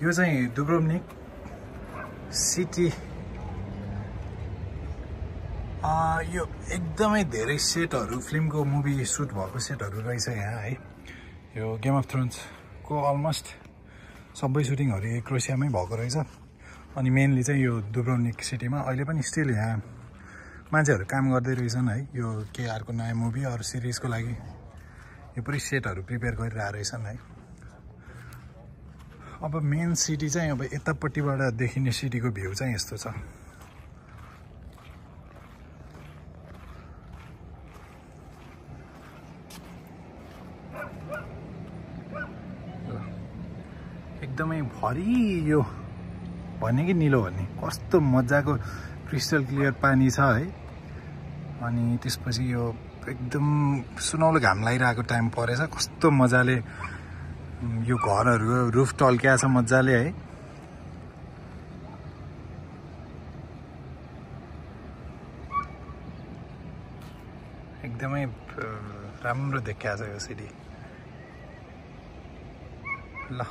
यो चाहिँ दुब्रोमनिक सिटी यो एकदमै धेरै सेटहरू फिल्मको मुभी सुट भएको सेटहरू रहेछ यहाँ है। यो गेम अफ थ्रोन्सको अलमोस्ट सबै सुटिङहरू क्रोसियामै भएको रहेछ। अनि मेनली चाहिँ यो दुब्रोनिक सिटीमा अहिले पनि स्टिल यहाँ मान्छेहरू काम गर्दै रहेछन् है। यो केआरको नयाँ मुभी अरू सिरिजको लागि यो पुरै सेटहरू प्रिपेयर गरिरहेको रहेछन् है। अब मेन सिटी चाहिँ अब यतापट्टिबाट देखिने सिटीको भ्यू चाहिँ यस्तो छ। एकदमै भरि यो भने कि निलो भन्ने? कस्तो मजाको क्रिस्टल क्लियर पानी छ है। अनि त्यसपछि यो एकदम सुनौलो घाम लागिरहेको टाइम परेछ। कस्तो मजाले यो घरहरू रुफ छ मजाले है। एकदमै राम्रो देखिया छ यो सिटी ल।